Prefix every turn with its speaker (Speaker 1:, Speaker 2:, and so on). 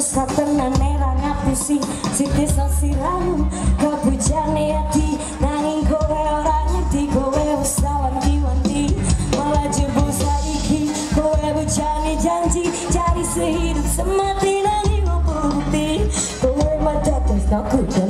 Speaker 1: rasane ra ngapusi siti sosiramu kebujane ati nanging kowe ora ngerti kowe wis wanti-wanti malah jebu saiki kowe bujane janji cari sehidup semati nanging opo bukti kowe demi wedokan